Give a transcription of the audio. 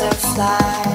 butterfly